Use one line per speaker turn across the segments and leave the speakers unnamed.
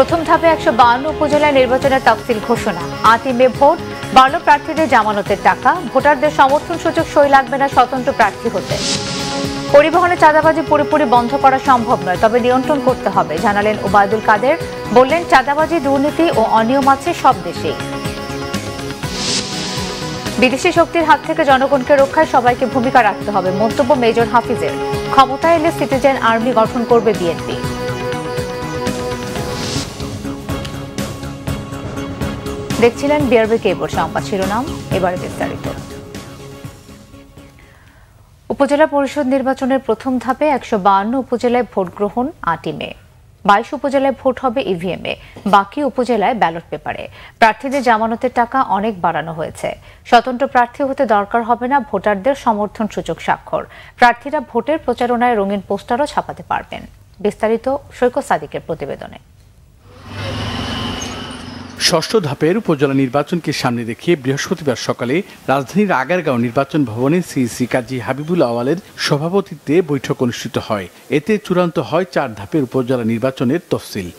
প্রথম ধাপে একশো বাহান্ন উপজেলায় নির্বাচনের তফসিল ঘোষণা। আটই মে ভোট বারো প্রার্থীদের জামানতের টাকা। ভোটারদের সমর্থন সূচক সই লাগবে না স্বতন্ত্র প্রার্থী হতে। পরিবহনে চাঁদাবাজি পুরোপুরি বন্ধ করা সম্ভব নয়, তবে নিয়ন্ত্রণ করতে হবে, জানালেন ওবায়দুল কাদের। বললেন, চাঁদাবাজি, দুর্নীতি ও অনিয়ম আছে সব দেশেই। বিদেশি শক্তির হাত থেকে জনগণকে রক্ষায় সবাইকে ভূমিকা রাখতে হবে, মন্তব্য মেজর হাফিজের। ক্ষমতায় এলে সিটিজেন আর্মি গঠন করবে বিএনপি। দেখছিলেন বিআরবি কেবল সংবাদ শিরোনাম, এবারে বিস্তারিত। উপজেলা পরিষদ নির্বাচনের প্রথম ধাপে একশো বাহান্ন উপজেলায় ভোট গ্রহণ আটই মে। বাইশ উপজেলায় ভোট হবে ইভিএম এ, বাকি উপজেলায় ব্যালট পেপারে। প্রার্থীদের জামানতের টাকা অনেক বাড়ানো হয়েছে। স্বতন্ত্র প্রার্থী হতে দরকার হবে না ভোটারদের সমর্থন সূচক স্বাক্ষর। প্রার্থীরা ভোটের প্রচারণায় রঙিন পোস্টারও ছাপাতে পারবেন। বিস্তারিত সৈকত সাদিকের প্রতিবেদনে।
ষষ্ঠ ধাপের উপজেলা নির্বাচনকে সামনে রেখে বৃহস্পতিবার সকালে রাজধানীর আগারগাঁও নির্বাচন ভবনে সিইসি কাজী হাবিবুল আওয়ালের সভাপতিত্বে বৈঠক অনুষ্ঠিত হয়। এতে চূড়ান্ত হয় চার ধাপের উপজেলা নির্বাচনের তফসিল।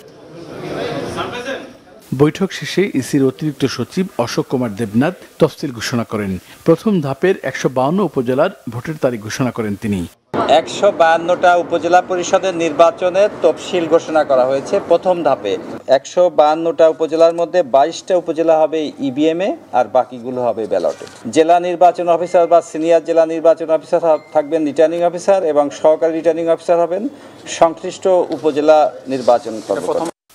বৈঠক শেষে ইসির অতিরিক্ত সচিব অশোক কুমার দেবনাথ তফসিল ঘোষণা করেন। প্রথম ধাপের একশো উপজেলার ভোটের তারিখ ঘোষণা করেন তিনি।
একশো বায়ান্নটা উপজেলা পরিষদের নির্বাচনের তফসিল ঘোষণা করা হয়েছে প্রথম ধাপে। একশো বায়ান্নটা উপজেলার মধ্যে বাইশটা উপজেলা হবে ইভিএমে আর বাকিগুলো হবে ব্যালটে। জেলা নির্বাচন অফিসার বা সিনিয়র জেলা নির্বাচন অফিসার থাকবেন রিটার্নিং অফিসার এবং সহকারী রিটার্নিং অফিসার হবেন সংশ্লিষ্ট উপজেলা নির্বাচন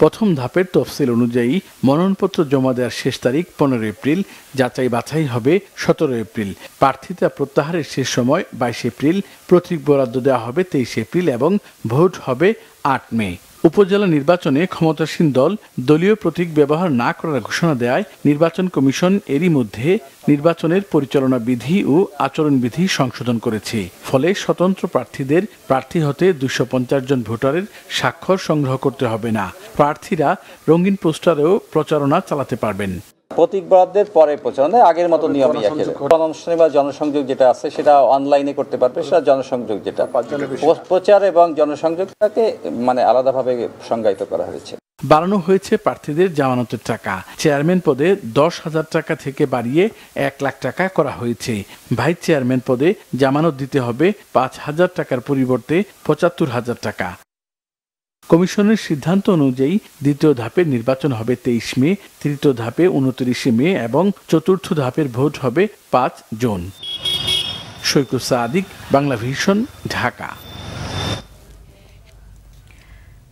প্রথম ধাপের তফসিল অনুযায়ী মনোনয়নপত্র জমা দেওয়ার শেষ তারিখ পনেরো এপ্রিল, যাচাই বাছাই হবে সতেরো এপ্রিল। প্রার্থিতা প্রত্যাহারের শেষ সময় বাইশ এপ্রিল, প্রতীক বরাদ্দ দেওয়া হবে তেইশ এপ্রিল এবং ভোট হবে আট মে। উপজেলা নির্বাচনে ক্ষমতাসীন দল দলীয় প্রতীক ব্যবহার না করার ঘোষণা দেয় নির্বাচন কমিশন এরই মধ্যে নির্বাচনের পরিচালনা বিধি ও আচরণবিধি সংশোধন করেছে। ফলে স্বতন্ত্র প্রার্থীদের প্রার্থী হতে দুশো জন ভোটারের স্বাক্ষর সংগ্রহ করতে হবে না। প্রার্থীরা রঙিন পোস্টারেও প্রচারণা চালাতে পারবেন।
প্রতীক বরাদ্দের পরে প্রচারণে আগের মতো নিয়মই একের গণঅনুষ্ঠানে বা জনসংযোগ যেটা আছে সেটা অনলাইনে করতে পারবে সেটা জনসংযোগ যেটা। প্রচার এবং জনসংযোগটাকে মানে আলাদাভাবে সংজ্ঞায়িত করা হয়েছে।
বাড়ানো হয়েছে প্রার্থীদের জামানতের টাকা। চেয়ারম্যান পদে দশ হাজার টাকা থেকে বাড়িয়ে এক লাখ টাকা করা হয়েছে। ভাইস চেয়ারম্যান পদে জামানত দিতে হবে পাঁচ হাজার টাকার পরিবর্তে পঁচাত্তর হাজার টাকা। কমিশনের সিদ্ধান্ত অনুযায়ী দ্বিতীয় ধাপের নির্বাচন হবে তেইশ মে, তৃতীয় ধাপে উনত্রিশে মে এবং চতুর্থ ধাপের ভোট হবে পাঁচ জুন। সৈকুল সাদিক, বাংলা ভিশন, ঢাকা।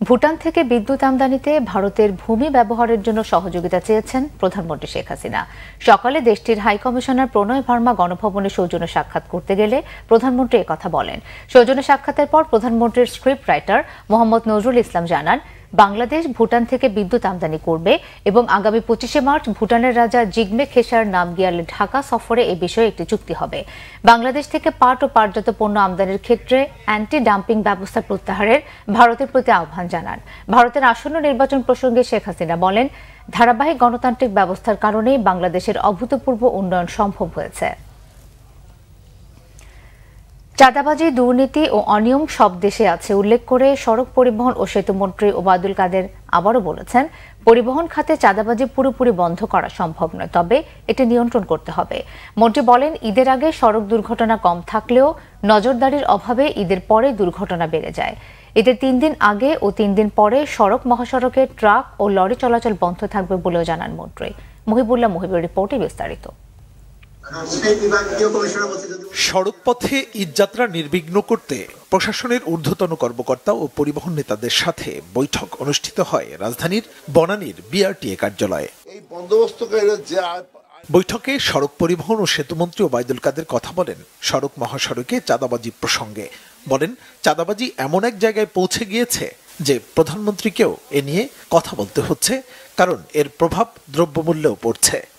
ভুটান থেকে বিদ্যুৎ আমদানিতে ভারতের ভূমি ব্যবহারের জন্য সহযোগিতা চেয়েছেন প্রধানমন্ত্রী শেখ হাসিনা। সকালে দেশটির হাই কমিশনার প্রণয় ভার্মা গণভবনে সৌজন্য সাক্ষাৎ করতে গেলে প্রধানমন্ত্রী একথা বলেন। সৌজন্য সাক্ষাতের পর প্রধানমন্ত্রীর স্ক্রিপ্ট রাইটার মোহাম্মদ নজরুল ইসলাম জানান বাংলাদেশ ভুটান থেকে বিদ্যুৎ আমদানি করবে এবং আগামী পঁচিশে মার্চ ভুটানের রাজা জিগমে খেসার নাম গিয়ালে ঢাকা সফরে এ বিষয়ে একটি চুক্তি হবে। বাংলাদেশ থেকে পাট ও পাটজাত পণ্য আমদানির ক্ষেত্রে অ্যান্টি ডাম্পিং ব্যবস্থা প্রত্যাহারের ভারতের প্রতি আহ্বান জানান। ভারতের আসন্ন নির্বাচন প্রসঙ্গে শেখ হাসিনা বলেন, ধারাবাহিক গণতান্ত্রিক ব্যবস্থার কারণেই বাংলাদেশের অভূতপূর্ব উন্নয়ন সম্ভব হয়েছে। চাঁদাবাজি, দুর্নীতি ও অনিয়ম সব দেশে আছে, উল্লেখ করে সড়ক পরিবহন ও সেতুমন্ত্রী ওবায়দুল কাদের আবারও বলেছেন, পরিবহন খাতে চাঁদাবাজি পুরোপুরি বন্ধ করা সম্ভব নয়, তবে এটি নিয়ন্ত্রণ করতে হবে। মন্ত্রী বলেন, ঈদের আগে সড়ক দুর্ঘটনা কম থাকলেও নজরদারির অভাবে ঈদের পরে দুর্ঘটনা বেড়ে যায়। ঈদের তিন দিন আগে ও তিন দিন পরে সড়ক, মহাসড়কে ট্রাক ও লরি চলাচল বন্ধ থাকবে বলেও জানান মন্ত্রী। মহিবুল্লাহ মহিবুর রিপোর্টে বিস্তারিত।
সড়কপথে ঈদযাত্রা নির্বিঘ্ন করতে প্রশাসনের ঊর্ধ্বতন কর্মকর্তা ও পরিবহন নেতাদের সাথে বৈঠক অনুষ্ঠিত হয় রাজধানীর বনানীর বিআরটিএ কার্যালয়ে। বৈঠকে সড়ক পরিবহন ও সেতুমন্ত্রী ওবায়দুল কাদের কথা বলেন সড়ক মহাসড়কে চাঁদাবাজি প্রসঙ্গে। বলেন চাঁদাবাজি এমন এক জায়গায় পৌঁছে গিয়েছে যে প্রধানমন্ত্রীকেও এ নিয়ে কথা বলতে হচ্ছে কারণ এর প্রভাব দ্রব্যমূল্যেও পড়ছে।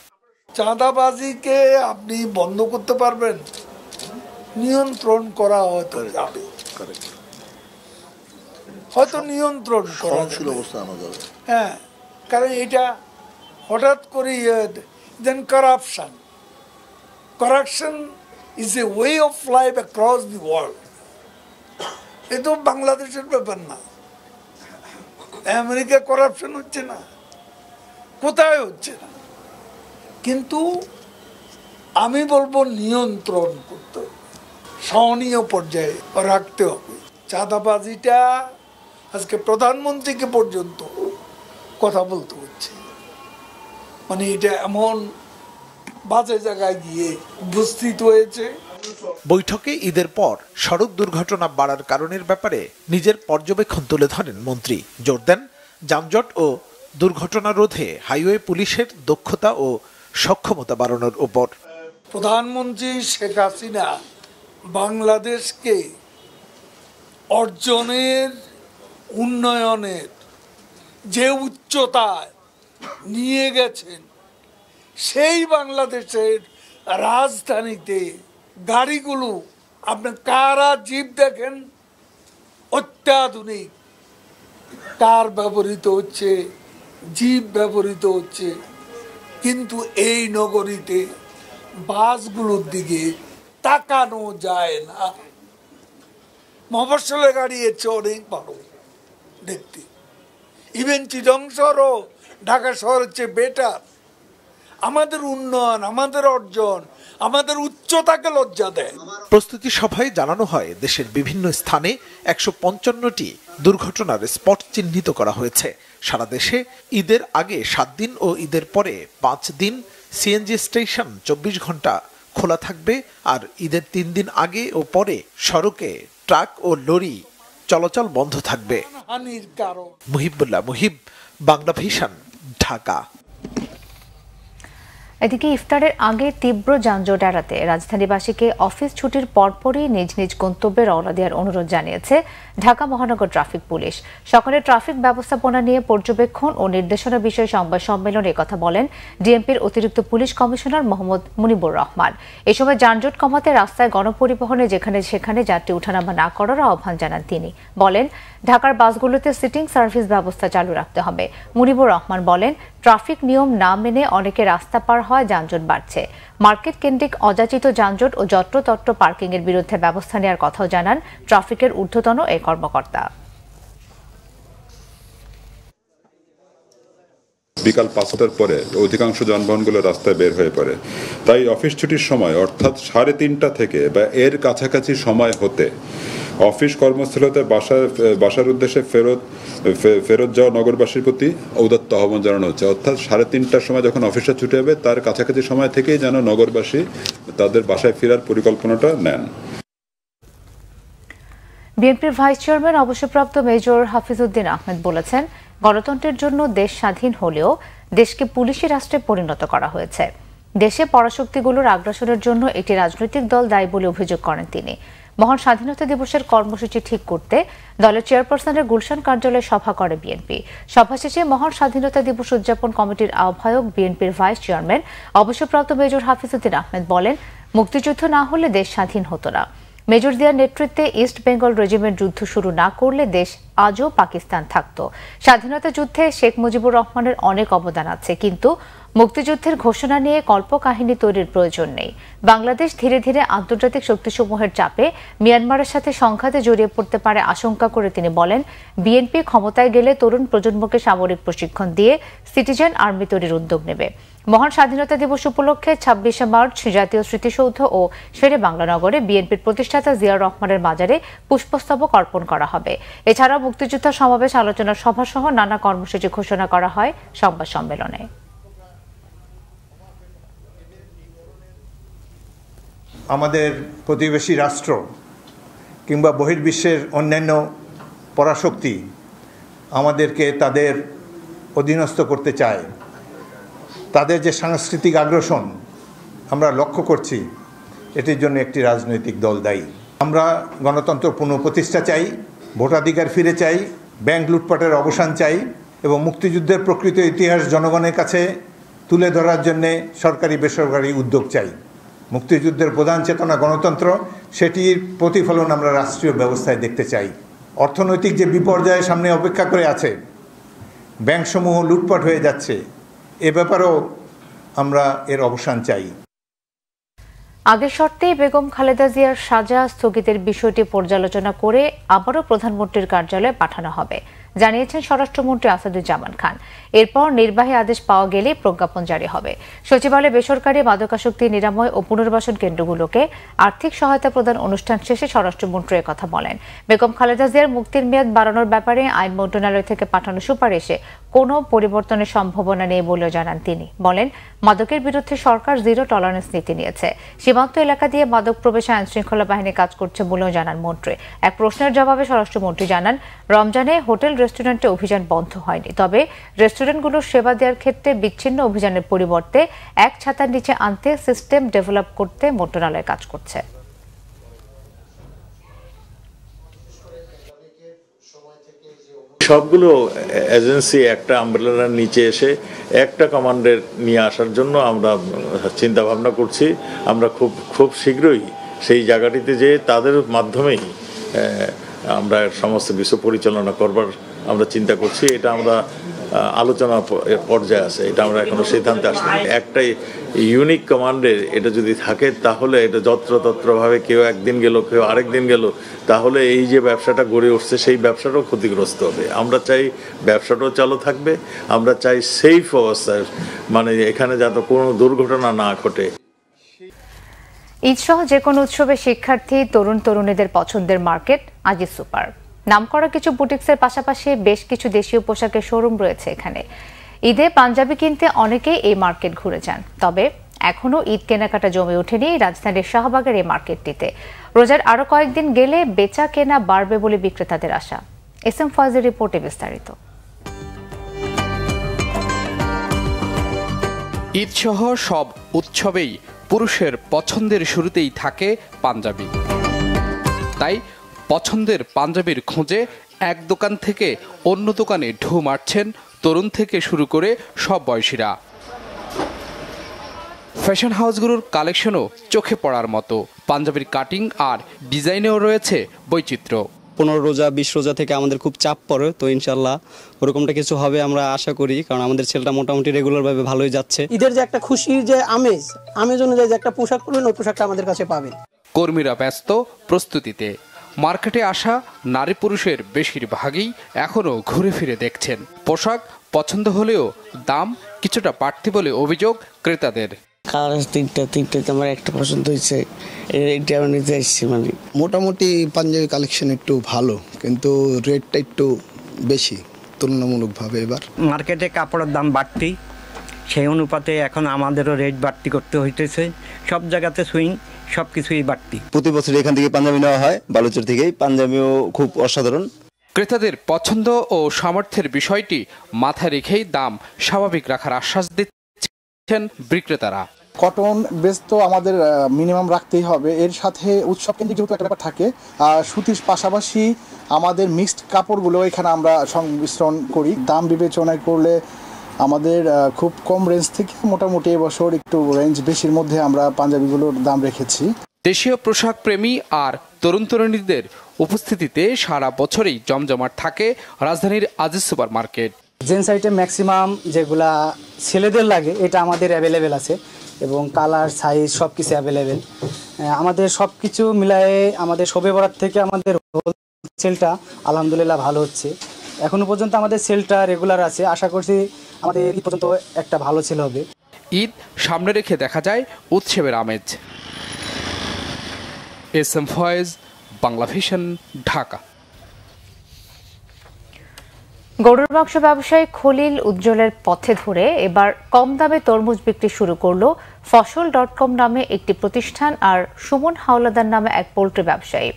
চাঁদাবাজিকে আপনি বন্ধ করতে পারবেন? নিয়ন্ত্রণ করা হয়তো যাবে। হয়তো নিয়ন্ত্রণ করা অবস্থা হ্যাঁ কারণ এটা হঠাৎ করে then corruption corruption is a way of life across the world এ তো বাংলাদেশের ব্যাপার না। আমেরিকা করাপশন হচ্ছে না। কোথায় হচ্ছে না? কিন্তু আমি বলব নিয়ন্ত্রণ করতে হবে। সহনীয় পর্যায়ে রাখতে হবে। চাঁদাবাজিটা আজকে প্রধানমন্ত্রীকে পর্যন্ত কথা বলতে হচ্ছে। মানে এটা এমন বাজে জায়গায় গিয়ে উপস্থিত হয়েছে।
বৈঠকে ঈদের পর সড়ক দুর্ঘটনা বাড়ার কারণের ব্যাপারে নিজের পর্যবেক্ষণ তুলে ধরেন মন্ত্রী। জোর দেন যানজট ও দুর্ঘটনা রোধে হাইওয়ে পুলিশের দক্ষতা ও সক্ষমতা বাড়ানোর উপর।
প্রধানমন্ত্রী শেখ হাসিনা বাংলাদেশকে অর্জনের উন্নয়নের যে উচ্চতায় নিয়ে গেছেন, সেই বাংলাদেশের রাজধানীতে গাড়িগুলো আপনি কারা জিপ দেখেন? অত্যাধুনিক। কার ব্যবহৃত হচ্ছে, জিপ ব্যবহৃত হচ্ছে। কিন্তু এই নগরীতে বাসগুলোর দিকে তাকানো যায় না। মফস্বলের গাড়ি চেয়ে অনেক দেখতে। ইভেন চিটং শহরও ঢাকা শহরের চেয়ে বেটার আমাদের উন্নয়ন, আমাদের অর্জন, আমাদের উচ্চতাকে লজ্জা দেয়।
প্রস্তুতি সভায় জানানো হয়, দেশের বিভিন্ন স্থানে একশো পঞ্চান্নটি দুর্ঘটনার স্পট চিহ্নিত করা হয়েছে। সারা দেশে ঈদের আগে সাত দিন ও ঈদের পরে পাঁচ দিন সিএনজি স্টেশন চব্বিশ ঘণ্টা খোলা থাকবে আর ঈদের তিন দিন আগে ও পরে সড়কে ট্রাক ও লরি চলাচল বন্ধ থাকবে। মুহিবুল্লাহ মুহিব বাংলা ভিশন ঢাকা।
এদিকে ইফতারের আগে তীব্র যানজট এড়াতে রাজধানীবাসীকে অফিস ছুটির পরপরই নিজ নিজ গন্তব্যে রওনা দেওয়ার অনুরোধ জানিয়েছে ঢাকা মহানগর ট্রাফিক পুলিশ। সকালে ট্রাফিক ব্যবস্থাপনা নিয়ে পর্যবেক্ষণ ও নির্দেশনা বিষয়ে সংবাদ সম্মেলনে কথা বলেন ডিএমপির অতিরিক্ত পুলিশ কমিশনার মোহাম্মদ মুনিবুর রহমান। এ সময় যানজট কমাতে রাস্তায় গণপরিবহনে যেখানে সেখানে যাত্রী উঠানামা না করার আহ্বান জানান তিনি। বলেন ঢাকার বাসগুলোতে সিটিং সার্ভিস ব্যবস্থা চালু রাখতে হবে। মুরিবুর রহমান বলেন, ট্রাফিক নিয়ম না মেনে অনেকে রাস্তা পার হয় যানজট বাড়ছে। মার্কেট কেন্দ্রিক অযাচিত যানজট ও যত্রতত্র পার্কিং এর বিরুদ্ধে ব্যবস্থা নেওয়ার কথাও জানান ট্রাফিকের ঊর্ধ্বতন এই কর্মকর্তা।
বিকাল পাঁচটার পরে অধিকাংশ যানবাহনগুলো রাস্তায় বের হয়ে পড়ে। তাই অফিস ছুটির সময়, অর্থাৎ সাড়ে তিনটা থেকে বা এর কাছাকাছি সময় হতে অফিস কর্মস্থলতে বাসার বাসার উদ্দেশ্যে ফেরত ফেরত যাওয়া নগরবাসীর প্রতি ঔদাত্ত আহ্বান জানানো হচ্ছে। অর্থাৎ সাড়ে তিনটার সময় যখন অফিসটা ছুটে যাবে, তার কাছাকাছি সময় থেকেই যেন নগরবাসী তাদের বাসায় ফেরার পরিকল্পনাটা নেন।
বিএনপির ভাইস চেয়ারম্যান, অবসরপ্রাপ্ত মেজর হাফিজউদ্দিন আহমেদ বলেছেন, গণতন্ত্রের জন্য দেশ স্বাধীন হলেও দেশকে পুলিশি রাষ্ট্রে পরিণত করা হয়েছে। দেশে পরাশক্তিগুলোর আগ্রাসনের জন্য একটি রাজনৈতিক দল দায়ী বলে অভিযোগ করেন তিনি। মহান স্বাধীনতা দিবসের কর্মসূচি ঠিক করতে দলের চেয়ারপারসনের গুলশান কার্যালয়ে সভা করে বিএনপি। সভা শেষে মহান স্বাধীনতা দিবস উদযাপন কমিটির আহ্বায়ক বিএনপির ভাইস চেয়ারম্যান, অবসরপ্রাপ্ত মেজর হাফিজউদ্দিন আহমেদ বলেন, মুক্তিযুদ্ধ না হলে দেশ স্বাধীন হতো না। মেজর দিয়ার নেতৃত্বে ইস্ট বেঙ্গল রেজিমেন্ট যুদ্ধ শুরু না করলে দেশ আজও পাকিস্তান থাকত। স্বাধীনতা যুদ্ধে শেখ মুজিবুর রহমানের অনেক অবদান আছে, কিন্তু মুক্তিযুদ্ধের ঘোষণা নিয়ে কল্পকাহিনী তৈরির প্রয়োজন নেই। বাংলাদেশ ধীরে ধীরে আন্তর্জাতিক শক্তিসমূহের চাপে মিয়ানমারের সাথে সংঘাতে জড়িয়ে পড়তে পারে আশঙ্কা করে তিনি বলেন, বিএনপি ক্ষমতায় গেলে তরুণ প্রজন্মকে সামরিক প্রশিক্ষণ দিয়ে সিটিজেন আর্মি তৈরির উদ্যোগ নেবে। মহান স্বাধীনতা দিবস উপলক্ষে ছাব্বিশে মার্চ জাতীয় স্মৃতিসৌধ ও শেরে বাংলানগরে বিএনপির প্রতিষ্ঠাতা জিয়া রহমানের বাজারে পুষ্পস্তবক অর্পণ করা হবে। এছাড়াও মুক্তিযোদ্ধা সমাবেশ আলোচনা সভা সহ নানা কর্মসূচি ঘোষণা করা হয় সংবাদ সম্মেলনে।
আমাদের প্রতিবেশী রাষ্ট্র কিংবা বহির্বিশ্বের অন্যান্য পরাশক্তি আমাদেরকে তাদের অধীনস্থ করতে চায়। তাদের যে সাংস্কৃতিক আগ্রাসন আমরা লক্ষ্য করছি, এটির জন্য একটি রাজনৈতিক দল দায়ী। আমরা গণতন্ত্র পুনঃপ্রতিষ্ঠা চাই, ভোটাধিকার ফিরে চাই, ব্যাংক লুটপাটের অবসান চাই এবং মুক্তিযুদ্ধের প্রকৃত ইতিহাস জনগণের কাছে তুলে ধরার জন্যে সরকারি বেসরকারি উদ্যোগ চাই। মুক্তিযুদ্ধের প্রধান চেতনা গণতন্ত্র, সেটির প্রতিফলন আমরা রাষ্ট্রীয় ব্যবস্থায় দেখতে চাই। অর্থনৈতিক যে বিপর্যয়ের সামনে অপেক্ষা করে আছে, ব্যাংকসমূহ লুটপাট হয়ে যাচ্ছে। এ ব্যাপারেও আমরা এর অবসান চাই।
আগের শর্তেই বেগম খালেদা জিয়ার সাজা স্থগিতের বিষয়টি পর্যালোচনা করে আবারও প্রধানমন্ত্রীর কার্যালয়ে পাঠানো হবে। জানিয়েছেন স্বরাষ্ট্রমন্ত্রী আসাদুজ্জামান খান। এরপর নির্বাহী আদেশ পাওয়া গেলে প্রজ্ঞাপন জারি হবে। সচিবালয়ে বেসরকারি মাদকাসক্তি নিরাময় ও পুনর্বাসন কেন্দ্রগুলোকে আর্থিক সহায়তা প্রদান অনুষ্ঠান শেষে স্বরাষ্ট্রমন্ত্রী কথা বলেন। বেগম খালেদা জিয়ার মুক্তির মেয়াদ বাড়ানোর ব্যাপারে আইন মন্ত্রণালয় থেকে পাঠানো সুপারিশে কোনো পরিবর্তনের সম্ভাবনা নেই বলেও জানান তিনি। বলেন, মাদকের বিরুদ্ধে সরকার জিরো টলারেন্স নীতি নিয়েছে। সীমান্ত এলাকা দিয়ে মাদক প্রবেশে আইন শৃঙ্খলা বাহিনী কাজ করছে বলেও জানান মন্ত্রী। এক প্রশ্নের জবাবে স্বরাষ্ট্রমন্ত্রী জানান, রমজানে হোটেল রেস্টুরেন্টে অভিযান বন্ধ হয়নি। তবে রেস্টুরেন্টগুলোর সেবা দেওয়ার ক্ষেত্রে বিচ্ছিন্ন অভিযানের পরিবর্তে এক ছাতার নিচে আনতে সিস্টেম ডেভেলপ করতে মন্ত্রণালয় কাজ করছে।
সবগুলো এজেন্সি একটা আমব্রেলার নিচে এসে একটা কমান্ডের নিয়ে আসার জন্য আমরা চিন্তা ভাবনা করছি। আমরা খুব খুব শীঘ্রই সেই জায়গাটিতে যে তাদের মাধ্যমেই আমরা সমস্ত কিছু পরিচালনা করবার আমরা চিন্তা করছি, এটা আমরা আলোচনা পর্যায়ে আছে, এটা আমরা এখনও সিদ্ধান্তে আসতে একটাই ইউনিক কমান্ডের এটা যদি থাকে, তাহলে এটা যত্রতত্রভাবে কেউ একদিন গেল, কেউ আরেক দিন গেল, তাহলে এই যে ব্যবসাটা গড়ে উঠছে, সেই ব্যবসাটাও ক্ষতিগ্রস্ত হবে। আমরা চাই ব্যবসাটাও চালু থাকবে, আমরা চাই সেফ অবস্থায় মানে এখানে যাতে কোনো দুর্ঘটনা না ঘটে।
ঈদ সহ যে কোনো উৎসবে শিক্ষার্থী, তরুণ তরুণীদের পছন্দের মার্কেট আজি সুপার। নামকরা কিছু বুটিক্সের পাশাপাশি বেশ কিছু দেশীয় পোশাকের শোরুম রয়েছে এখানে। ঈদে পাঞ্জাবি কিনতে অনেকেই এই মার্কেট ঘুরে যান, তবে এখনও ঈদ কেনাকাটা জমে ওঠেনি রাজধানীর শাহবাগের এই মার্কেটটিতে। রোজার আরও কয়েকদিন গেলে বেচা কেনা বাড়বে বলে বিক্রেতাদের আশা। এস এম ফয়েজের রিপোর্টে বিস্তারিত।
ঈদ সহ সব উৎসবেই পুরুষের পছন্দের শুরুতেই থাকে পাঞ্জাবি। তাই পছন্দের পাঞ্জাবির খোঁজে এক দোকান থেকে অন্য দোকানে ঢু মারছেন তরুণ থেকে শুরু করে সব বয়সীরা। ফ্যাশন হাউসগুলোর কালেকশনও চোখে পড়ার মতো। পাঞ্জাবির কাটিং আর ডিজাইনেও রয়েছে বৈচিত্র্য।
পনেরো রোজা বিশ রোজা থেকে আমাদের খুব চাপ পড়ে তো ইনশাল্লাহ ওরকমটা কিছু হবে আমরা আশা করি কারণ আমাদের ছেলেটা মোটামুটি রেগুলারভাবে ভালোই যাচ্ছে।
ঈদের যে একটা খুশির যে আমেজ আমেজ অনুযায়ী যে একটা পোশাক পরবেন ওই পোশাকটা আমাদের কাছে পাবেন।
কর্মীরা ব্যস্ত প্রস্তুতিতে। মার্কেটে আসা নারী পুরুষের বেশিরভাগই এখনও ঘুরে ফিরে দেখছেন। পোশাক পছন্দ হলেও দাম কিছুটা বাড়তি বলে অভিযোগ ক্রেতাদের।
কালার তিনটা তিনটাতে আমার একটা পছন্দ হয়েছে। এইটা আমি নিতে এসেছি মানে।
মোটামুটি পাঞ্জাবি কালেকশন একটু ভালো কিন্তু রেটটা একটু বেশি তুলনামূলকভাবে এবার।
মার্কেটে কাপড়ের দাম বাড়তি সেই অনুপাতে এখন আমাদেরও রেট বাড়তি করতে হইতেছে। সব জায়গাতে সুইং সব কিছুই বাড়তি।
প্রতি বছর এখান থেকে পাঞ্জাবি নেওয়া হয় বালুচর থেকেই। পাঞ্জাবিও খুব অসাধারণ।
ক্রেতাদের পছন্দ ও সামর্থ্যের বিষয়টি মাথায় রেখেই দাম স্বাভাবিক রাখার আশ্বাস দিচ্ছেন বিক্রেতারা।
কটন বেস তো আমাদের মিনিমাম রাখতেই হবে। এর সাথে উৎসব কেন্দ্রিক যেহেতু একটা ব্যাপার থাকে আর সুতির পাশাপাশি আমাদের মিক্সড কাপড়গুলো এখানে আমরা সংমিশ্রণ করি। দাম বিবেচনায় করলে আমাদের খুব কম রেঞ্জ থেকে মোটামুটি এবছর একটু রেঞ্জ বেশির মধ্যে আমরা পাঞ্জাবিগুলোর দাম রেখেছি।
দেশীয় পোশাক প্রেমী আর তরুণ তরুণীদের উপস্থিতিতে সারা বছরেই জমজমাট থাকে রাজধানীর Aziz super market
gents item maximum যেগুলা ছেলেদের লাগে এটা আমাদের অ্যাভেলেবেল আছে এবং কালার সাইজ সব কিছু অ্যাভেলেবেল আমাদের সব কিছু মিলায়ে আমাদের শোবে বরাত থেকে আমাদের সেলটা আলহামদুলিল্লাহ ভালো হচ্ছে। এখনও পর্যন্ত আমাদের সেলটা রেগুলার আছে। আশা করছি আমাদের ঈদ পর্যন্ত একটা ভালো সেল হবে।
ঈদ সামনে রেখে দেখা যায় উৎসবের আমেজ। S M Foyez Bangla vision Dhaka.
গরুর মাংস ব্যবসায়ী খলিল উজ্জ্বলের পথে ধরে এবার কম দামে তরমুজ বিক্রি শুরু করল ফসল ডট কম নামে একটি প্রতিষ্ঠান আর সুমন হাওলাদার নামে এক পোল্ট্রি ব্যবসায়ী।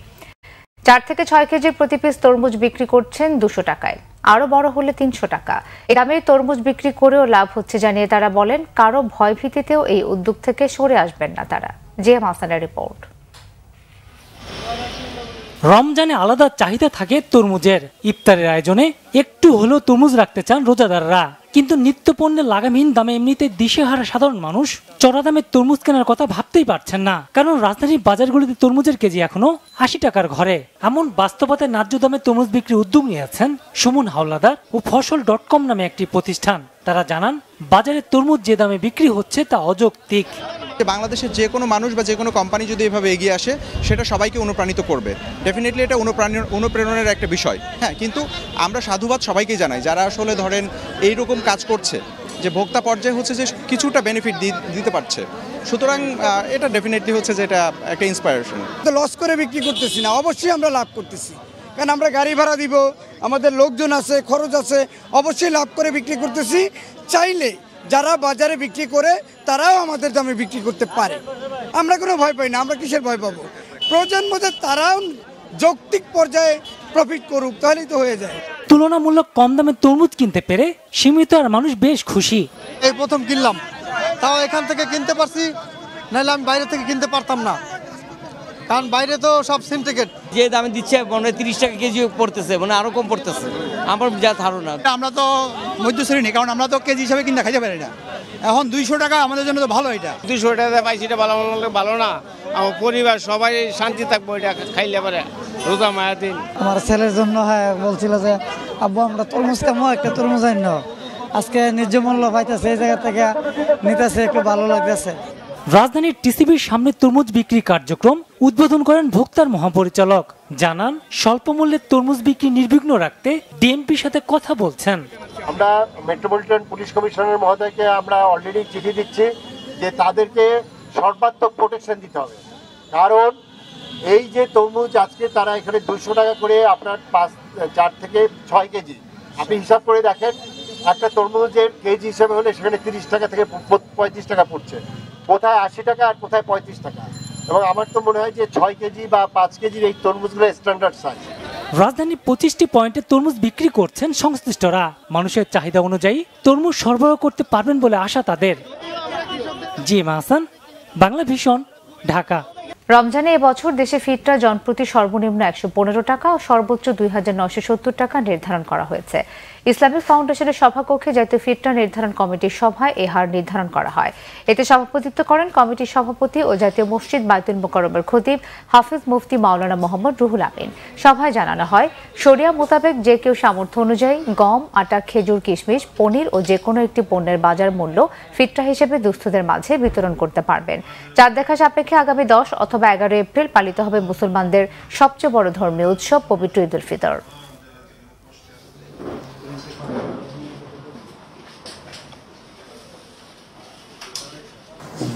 চার থেকে ছয় কেজির প্রতি পিস তরমুজ বিক্রি করছেন দুশো টাকায়। আরও বড় হলে তিনশো টাকা। এ তরমুজ বিক্রি করেও লাভ হচ্ছে জানিয়ে তারা বলেন, কারও ভয় ভীতিতেও এই উদ্যোগ থেকে সরে আসবেন না তারা। জিএম হাসানের রিপোর্ট।
রমজানে আলাদা চাহিদা থাকে তরমুজের। ইফতারের আয়োজনে একটু হলেও তরমুজ রাখতে চান রোজাদাররা। কিন্তু নিত্য পণ্যের লাগামহীন দামে এমনিতে দিশেহারা সাধারণ মানুষ চড়া দামে তরমুজ কেনার কথা ভাবতেই পারছেন না। কারণ রাজধানীর বাজারগুলিতে তরমুজের কেজি এখনও আশি টাকার ঘরে। এমন বাস্তবতায় ন্যায্য দামে তরমুজ বিক্রি উদ্যোগ নিয়েছেন সুমন হাওলাদার ও ফসল ডট কম নামে একটি প্রতিষ্ঠান। তারা জানান বাজারে তরমুজ যে দামে বিক্রি হচ্ছে তা অযৌক্তিক।
বাংলাদেশের যে কোনো মানুষ বা যে কোনো কোম্পানি যদি এভাবে এগিয়ে আসে সেটা সবাইকে অনুপ্রাণিত করবে। ডেফিনেটলি এটা অনুপ্রাণী অনুপ্রেরণের একটা বিষয়। হ্যাঁ কিন্তু আমরা সাধুবাদ সবাইকে জানাই যারা আসলে ধরেন এই রকম কাজ করছে যে ভোক্তা পর্যায়ে হচ্ছে যে কিছুটা বেনিফিট দিতে পারছে। সুতরাং এটা ডেফিনেটলি হচ্ছে যে এটা একটা ইন্সপায়ারেশন
তো লস করে বিক্রি করতেছি না অবশ্যই আমরা লাভ করতেছি। কারণ আমরা গাড়ি ভাড়া দিব আমাদের লোকজন আছে খরচ আছে অবশ্যই লাভ করে বিক্রি করতেছি। চাইলে যারা বাজারে বিক্রি করে তারাও আমাদের দামে বিক্রি করতে পারে। আমরা কোনো ভয় পাই না আমরা কিসের ভয় পাবো? প্রয়োজন মধ্যে তারাও যৌক্তিক পর্যায়ে প্রফিট করুক তাহলেই তো হয়ে যায়।
তুলনামূলক কম দামে তরমুজ কিনতে পেরে সীমিত আর মানুষ বেশ খুশি।
এই প্রথম কিনলাম। তাও এখান থেকে কিনতে পারছি নাহলে আমি বাইরে থেকে কিনতে পারতাম না। কারণ বাইরে তো সব সিন্ডিকেট
যে দামে দিচ্ছে মানে তিরিশ টাকা কেজি পড়তেছে মানে আরও কম পড়তেছে। আমার যা ধারণা।
আমরা তো মধ্য শ্রেণি কারণ আমরা তো কেজি হিসাবে কিনে খাইতে পারি না। এখন দুইশো টাকা আমাদের জন্য তো ভালো এটা।
দুইশো টাকা পাইছি এটা ভালো ভালো ভালো না। আমার পরিবার সবাই শান্তি থাকব এটা খাইলে পারে। রোজা মায়া দিন
আমার ছেলের জন্য হ্যাঁ বলছিল যে আব্বু আমরা তরমুজ খামো একটা তরমুজ আইন আজকে ন্যায্য মূল্য পাইতেছে এই জায়গা থেকে নিতেছে একটু ভালো লাগতেছে।
রাজধানীর টিসিবির সামনে তরমুজ বিক্রি কার্যক্রম উদ্বোধন করেন ভোক্তার মহাপরিচালক। জানান স্বল্প মূল্যের তরমুজ বিক্রি নির্বিঘ্ন রাখতে ডিএমপির সাথে কথা বলছেন।
আমরা মেট্রোপলিটন পুলিশ কমিশনার মহোদয়কে আমরা অলরেডি চিঠি দিচ্ছি যে তাদেরকে সর্বাত্মক প্রোটেকশন দিতে হবে। কারণ এই যে তরমুজ আজকে তারা এখানে দুশো টাকা করে আপনার পাঁচ, চার থেকে ছয় কেজি। আপনি হিসাব করে দেখেন, একটা তরমুজের কেজি হিসাবে হলে সেখানে তিরিশ টাকা থেকে পঁয়ত্রিশ টাকা পড়ছে। কোথায় আশি টাকা আর কোথায় পঁয়ত্রিশ টাকা? এবং আমার তো মনে হয় যে ছয় কেজি বা পাঁচ কেজির এই তরমুজগুলো স্ট্যান্ডার্ড সাইজ
রাজধানীর পঁচিশটি পয়েন্টে তরমুজ বিক্রি করছেন সংশ্লিষ্টরা। মানুষের চাহিদা অনুযায়ী তরমুজ সরবরাহ করতে পারবেন বলে আশা তাদের। জি মাহসান বাংলা ভীষণ ঢাকা।
রমজানে এবছর দেশে ফিতরা জনপ্রতি সর্বনিম্ন একশো পনেরো টাকা ও সর্বোচ্চ দুই হাজার নশো সত্তর টাকা নির্ধারণ করা হয়েছে। ইসলামিক ফাউন্ডেশনের সভাকক্ষে জাতীয় ফিতরা নির্ধারণ কমিটির সভায় এ হার নির্ধারণ করা হয়। এতে সভাপতিত্ব করেন কমিটির সভাপতি ও জাতীয় মসজিদ বাইতুল মোকরমের খতিব হাফিজ মুফতি মাওলানা মোহাম্মদ রুহুল আমিন। সভায় জানানো হয়, শরিয়া মোতাবেক যে কেউ সামর্থ্য অনুযায়ী গম, আটা, খেজুর, কিশমিশ, পনির ও যে কোনো একটি পণ্যের বাজার মূল্য ফিতরা হিসেবে দুস্থদের মাঝে বিতরণ করতে পারবেন। চার দেখা সাপেক্ষে আগামী দশ অথবা এগারো এপ্রিল পালিত হবে মুসলমানদের সবচেয়ে বড় ধর্মীয় উৎসব পবিত্র ঈদ উল ফিতর।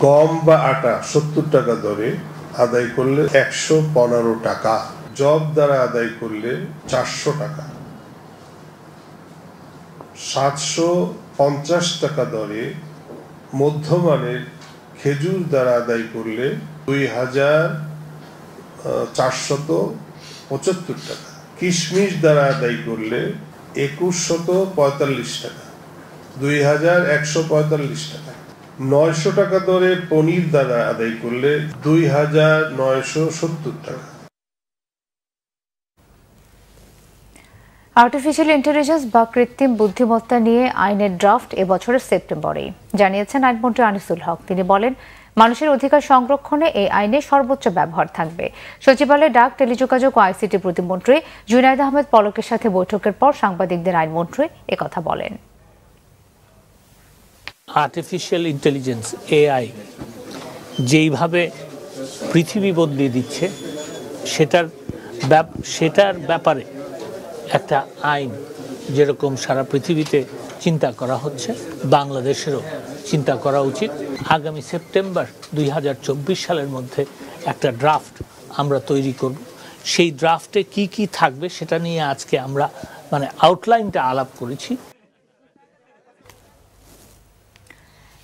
গম বা আটা সত্তর টাকা দরে আদায় করলে একশো পনেরো টাকা। জব দ্বারা আদায় করলে চারশো টাকা। সাতশো পঞ্চাশ টাকা দরে মধ্যমানের খেজুর দ্বারা আদায় করলে দুই হাজার চারশত পঁচাত্তর টাকা। কিশমিশ দ্বারা আদায় করলে একুশশত পঁয়তাল্লিশ টাকা। দুই হাজার একশো পঁয়তাল্লিশ টাকা। নয়শো টাকা দরে পনির দ্বারা আদায় করলে দুই হাজার নয়শো সত্তর টাকা।
আর্টিফিশিয়াল ইন্টেলিজেন্স বা কৃত্রিম বুদ্ধিমত্তা নিয়ে আইনের ড্রাফট এবছরের সেপ্টেম্বরে জানিয়েছেন আইনমন্ত্রী আনিসুল হক। তিনি বলেন, মানুষের অধিকার সংরক্ষণে এই আইনের সর্বোচ্চ ব্যবহার থাকবে। সচিবালয়ে ডাক, টেলিযোগাযোগ ও আইসিটি প্রতিমন্ত্রী জুনায়দ আহমেদ পলকের সাথে বৈঠকের পর সাংবাদিকদের আইনমন্ত্রী একথা বলেন।
আর্টিফিশিয়াল ইন্টেলিজেন্স এআই যেইভাবে পৃথিবী বদলে দিচ্ছে, সেটার সেটার ব্যাপারে একটা আইন যেরকম সারা পৃথিবীতে চিন্তা করা হচ্ছে, বাংলাদেশেরও চিন্তা করা উচিত। আগামী সেপ্টেম্বর দুই হাজার চব্বিশ সালের মধ্যে একটা ড্রাফট আমরা তৈরি করব। সেই ড্রাফটে কি কি থাকবে সেটা নিয়ে আজকে আমরা মানে আউটলাইনটা আলাপ করেছি।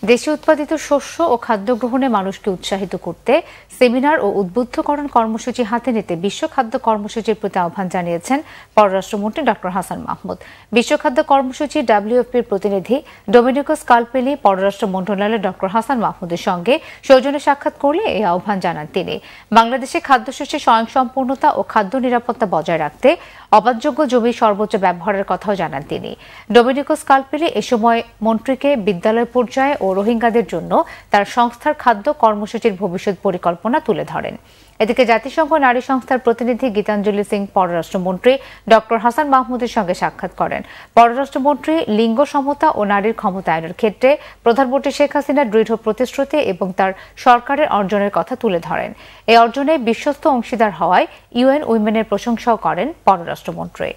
দেশে উৎপাদিত শস্য ও খাদ্য গ্রহণে মানুষকে উৎসাহিত করতে সেমিনার ও উদ্বুদ্ধকরণ কর্মসূচি হাতে নিতে বিশ্ব খাদ্য কর্মসূচির প্রতি আহ্বান জানিয়েছেন পররাষ্ট্রমন্ত্রী ডক্টর হাসান মাহমুদ। বিশ্ব খাদ্য কর্মসূচি ডাব্লিউএফপির প্রতিনিধি ডোমিনিকোস কালপেলি পররাষ্ট্র মন্ত্রণালয়ের ডক্টর হাসান মাহমুদের সঙ্গে সৌজন্য সাক্ষাৎ করলে এই আহ্বান জানান তিনি। বাংলাদেশে খাদ্যশস্যের স্বয়ংসম্পূর্ণতা ও খাদ্য নিরাপত্তা বজায় রাখতে অবাধযোগ্য জমির সর্বোচ্চ ব্যবহারের কথাও জানান তিনি। ডোমিনিকোস কালপেলি এ সময় মন্ত্রীকে বিদ্যালয় পর্যায়ে ও রোহিঙ্গাদের জন্য তার সংস্থার খাদ্য কর্মসূচির ভবিষ্যৎ পরিকল্পনা তুলে ধরেন। এদিকে জাতিসংঘ নারী সংস্থার প্রতিনিধি গীতাঞ্জলি সিং, পররাষ্ট্রমন্ত্রী ডক্টর হাসান মাহমুদের সঙ্গে সাক্ষাৎ করেন। পররাষ্ট্রমন্ত্রী লিঙ্গ সমতা ও নারীর ক্ষমতায়নের ক্ষেত্রে প্রধানমন্ত্রী শেখ হাসিনার দৃঢ় প্রতিশ্রুতি এবং তার সরকারের অর্জনের কথা তুলে ধরেন। এই অর্জনে বিশ্বস্ত অংশীদার হওয়ায় ইউএন উইমেনের প্রশংসাও করেন পররাষ্ট্রমন্ত্রী।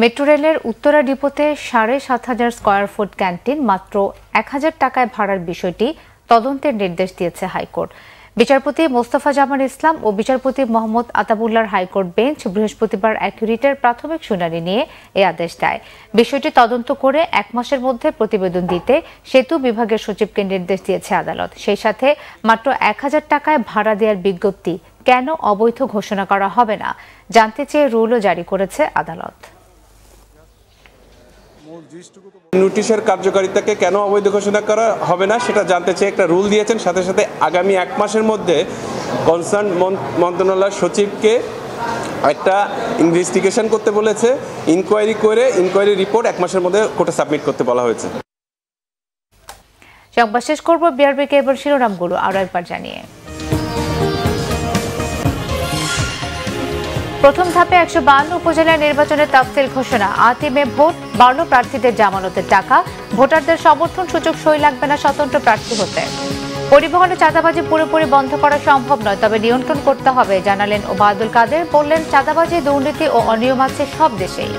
মেট্রো রেলের উত্তরা ডিপোতে সাড়ে সাত হাজার স্কোয়ার ফুট ক্যান্টিন মাত্র এক হাজার টাকায় ভাড়ার বিষয়টি তদন্তের নির্দেশ দিয়েছে হাইকোর্ট। বিচারপতি মোস্তফা জামান ইসলাম ও বিচারপতি মোহাম্মদ আতাবুল্লার হাইকোর্ট বেঞ্চ বৃহস্পতিবার অ্যাকিউরিটের প্রাথমিক শুনানি নিয়ে এ আদেশ দেয়। বিষয়টি তদন্ত করে এক মাসের মধ্যে প্রতিবেদন দিতে সেতু বিভাগের সচিবকে নির্দেশ দিয়েছে আদালত। সেই সাথে মাত্র এক হাজার টাকায় ভাড়া দেওয়ার বিজ্ঞপ্তি কেন অবৈধ ঘোষণা করা হবে না জানতে চেয়ে রুলও জারি করেছে আদালত।
নোটিশের কার্যকারিতাকে কেন অবৈধ ঘোষণা করা হবে না সেটা জানতে চেয়ে একটা রুল দিয়েছেন। সাথে সাথে আগামী এক মাসের মধ্যে কনসার্ন মন্ত্রণালয়ের সচিবকে একটা ইনভেস্টিগেশন করতে বলেছে। ইনকোয়ারি করে ইনকোয়ারি রিপোর্ট এক মাসের মধ্যে কোর্টে সাবমিট করতে বলা হয়েছে।
সংবাদ শেষ করব বিআরবিকে এবার শিরোনামগুলো আরও একবার জানিয়ে। প্রথম ধাপে একশো বান্ন উপজেলা নির্বাচনের তফসিল ঘোষণা। আতিমে ভোট বাড়ল প্রার্থীদের জামানতের টাকা। ভোটারদের সমর্থন সুযোগ সই লাগবে না স্বতন্ত্র প্রার্থী হতে। পরিবহনে চাঁদাবাজি পুরোপুরি বন্ধ করা সম্ভব নয়, তবে নিয়ন্ত্রণ করতে হবে, জানালেন ওবায়দুল কাদের। বললেন, চাঁদাবাজি, দুর্নীতি ও অনিয়ম আছে সব দেশেই।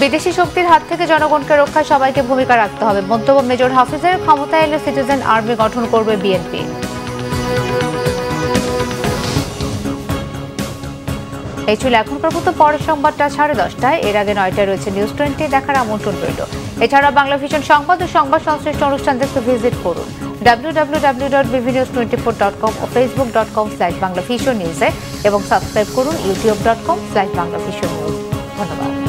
বিদেশি শক্তির হাত থেকে জনগণকে রক্ষায় সবাইকে ভূমিকা রাখতে হবে। মন্তব্য মেজর হাফিজের, ক্ষমতায় এলে সিটিজেন আর্মি গঠন করবে বিএনপি। এই ছিল এখনকার মতো পরের সংবাদটা সাড়ে দশটায়। এর আগে নয়টায় রয়েছে নিউজ টোয়েন্টি দেখার আমন্ত্রণ রইল। এছাড়া বাংলা ভিশন সংবাদ ও সংবাদ সংশ্লিষ্ট অনুষ্ঠান দেখতে ভিজিট করুন। ডাব্লিউ ডাব্লিউ ডাব্লিউ ডট বিভিন্ন টোয়েন্টি ফোর ডট কম ও Facebook dot com slash Bangla vision নিউজে এবং সাবস্ক্রাইব করুন YouTube dot com slash Bangla vision news ধন্যবাদ।